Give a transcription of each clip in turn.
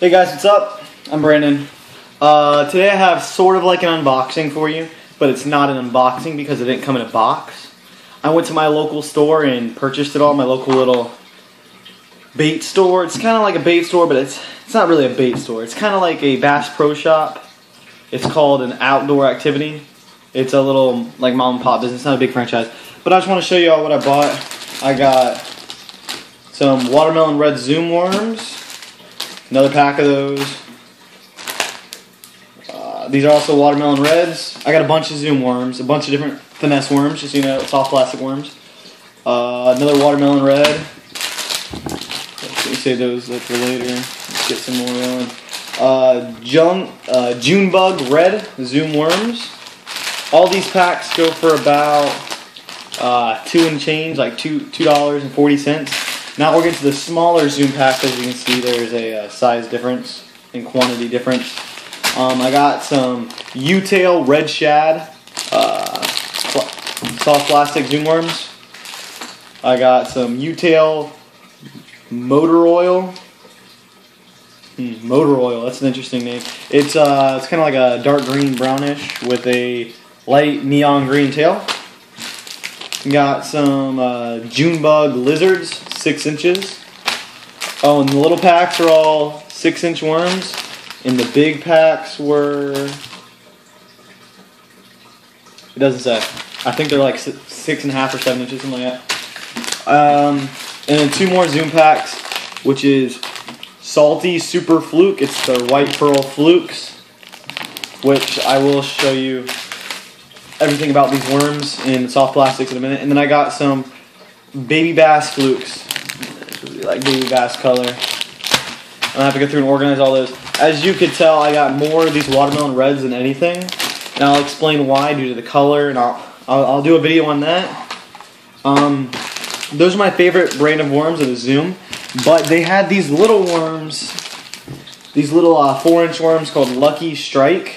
Hey guys, what's up? I'm Brandon. Uh, today I have sort of like an unboxing for you, but it's not an unboxing because it didn't come in a box. I went to my local store and purchased it all, my local little bait store. It's kind of like a bait store, but it's it's not really a bait store. It's kind of like a Bass Pro Shop. It's called an outdoor activity. It's a little like mom and pop business, not a big franchise. But I just want to show you all what I bought. I got some watermelon red zoom worms, another pack of those. Uh, these are also watermelon reds. I got a bunch of zoom worms, a bunch of different finesse worms, just you know, soft plastic worms. Uh, another watermelon red. Let's see, save those for later. Let's get some more going. Uh, June, uh, June bug red zoom worms. All these packs go for about uh, two and change, like two two dollars and forty cents. Now we're getting to the smaller zoom pack. As you can see, there's a uh, size difference and quantity difference. Um, I got some U-tail red shad uh, soft plastic zoom worms. I got some U-tail motor oil. Hmm, motor oil. That's an interesting name. It's uh, it's kind of like a dark green brownish with a light neon green tail. Got some uh, June bug lizards, six inches. Oh, and the little packs are all six inch worms, and the big packs were. It doesn't say. I think they're like six, and a half or seven inches, something like that. Um, and then two more Zoom packs, which is Salty Super Fluke. It's the White Pearl Flukes, which I will show you everything about these worms in soft plastics in a minute. And then I got some baby bass flukes, like baby bass color. I'm gonna have to go through and organize all those. As you could tell, I got more of these watermelon reds than anything, and I'll explain why due to the color, and I'll I'll, I'll do a video on that. Um, those are my favorite brand of worms of the Zoom, but they had these little worms, these little uh, four-inch worms called Lucky Strike,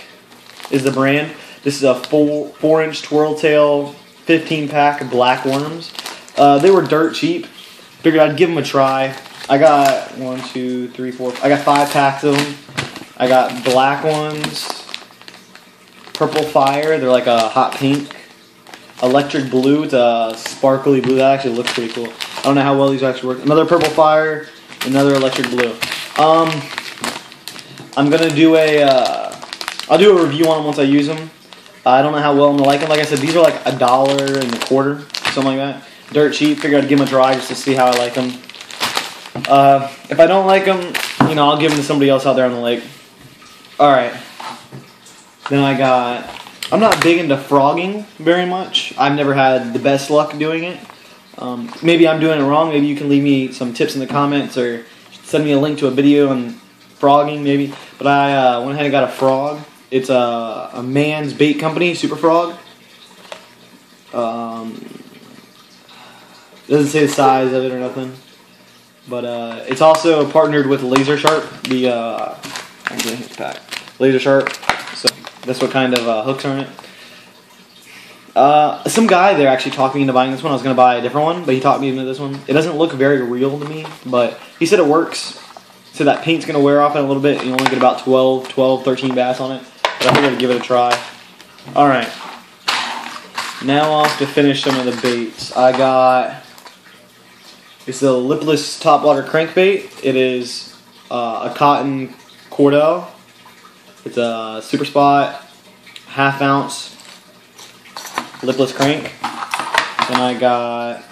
is the brand. This is a four four inch twirl tail, 15 pack of black worms. Uh, they were dirt cheap. Figured I'd give them a try. I got one, two, three, four. I got five packs of them. I got black ones, purple fire. They're like a hot pink. Electric blue. It's a sparkly blue. That actually looks pretty cool. I don't know how well these actually work. Another purple fire. Another electric blue. Um, I'm gonna do a. Uh, I'll do a review on them once I use them. I don't know how well I'm gonna like them. Like I said, these are like a dollar and a quarter, something like that. Dirt cheap. Figured I'd give them a try just to see how I like them. Uh, if I don't like them, you know, I'll give them to somebody else out there on the lake. All right. Then I got. I'm not big into frogging very much. I've never had the best luck doing it. Um, maybe I'm doing it wrong. Maybe you can leave me some tips in the comments or send me a link to a video on frogging, maybe. But I uh, went ahead and got a frog. It's a, a Mann's bait company, Super Frog. Um, doesn't say the size of it or nothing. But uh, it's also partnered with Lazer Sharp, the uh, actually. Lazer Sharp. So that's what kind of uh, hooks are in it. Uh, some guy there actually talked me into buying this one. I was gonna buy a different one, but he talked me into this one. It doesn't look very real to me, but he said it works. So that paint's gonna wear off in a little bit. You only get about 12, 12, 13 bass on it. But I figured I'd give it a try. All right. Now off to finish some of the baits. I got it's the lipless topwater crankbait. It is uh, a cotton cordell. It's a super spot, half ounce lipless crank. Then I got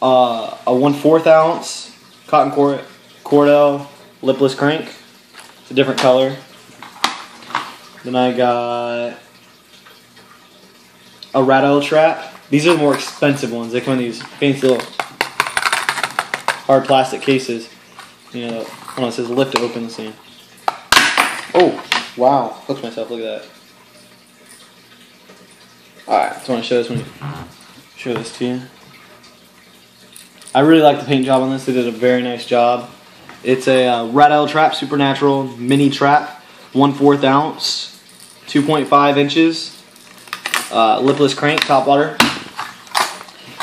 uh, a one fourth ounce cotton cord- cordell lipless crank. It's a different color. Then I got a Rat-L-Trap. These are the more expensive ones. They come in these fancy little hard plastic cases. You know, one says lift to open the scene. Oh, wow. Hooked myself. Look at that. Alright, just want to show this one. Show this to you. I really like the paint job on this. They did a very nice job. It's a uh, Rat-L-Trap Supernatural mini trap, one fourth ounce, 2.5 inches, uh, lipless crank, top water.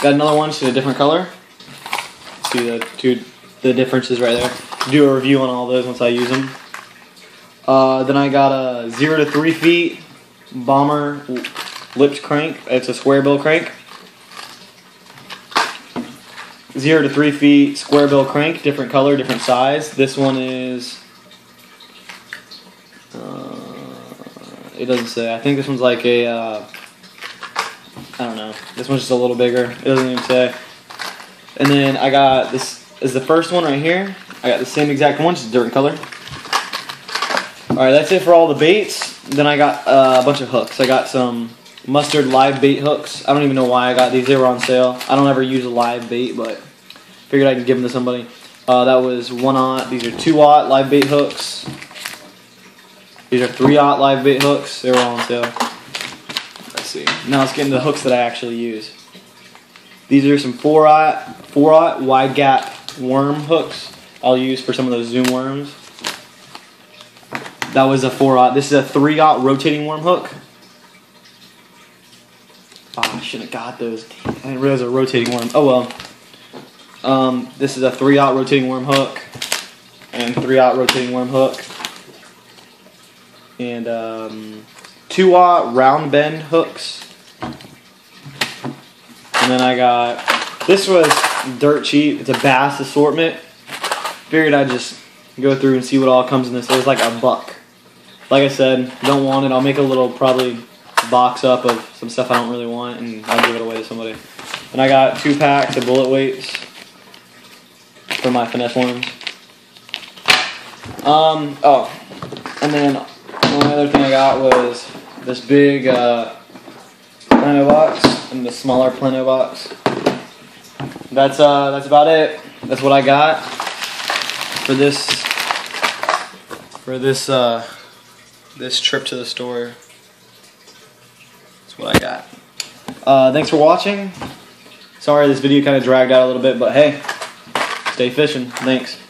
Got another one, in a different color. See the two the differences right there. Do a review on all those once I use them. Uh, then I got a zero to three feet bomber lipped crank. It's a square bill crank. Zero to three feet square bill crank, different color, different size. This one is. It doesn't say. I think this one's like a. Uh, I don't know. This one's just a little bigger. It doesn't even say. And then I got this is the first one right here. I got the same exact one, just a different color. All right, that's it for all the baits. Then I got uh, a bunch of hooks. I got some Mustad live bait hooks. I don't even know why I got these. They were on sale. I don't ever use a live bait, but figured I could give them to somebody. Uh, that was one aught. These are two aught live bait hooks. These are three aught live bait hooks. They're all on sale. Let's see. Now let's get into the hooks that I actually use. These are some four aught, four aught wide gap worm hooks. I'll use for some of those zoom worms. That was a four aught. This is a three aught rotating worm hook. Oh, I shouldn't have got those. I didn't realize a rotating worm. Oh well. Um, this is a three aught rotating worm hook and three aught rotating worm hook and um, two aught round bend hooks. And then I got this was dirt cheap. It's a bass assortment. Figured I'd just go through and see what all comes in this. It was like a buck. Like I said, don't want it. I'll make a little probably box up of some stuff I don't really want and I'll give it away to somebody. And I got two packs of bullet weights for my finesse worms. Um, oh, and then the only other thing I got was this big uh, Plano box and the smaller Plano box. That's uh, that's about it. That's what I got for this for this uh, this trip to the store. That's what I got. Uh, thanks for watching. Sorry this video kind of dragged out a little bit, but hey, stay fishing. Thanks.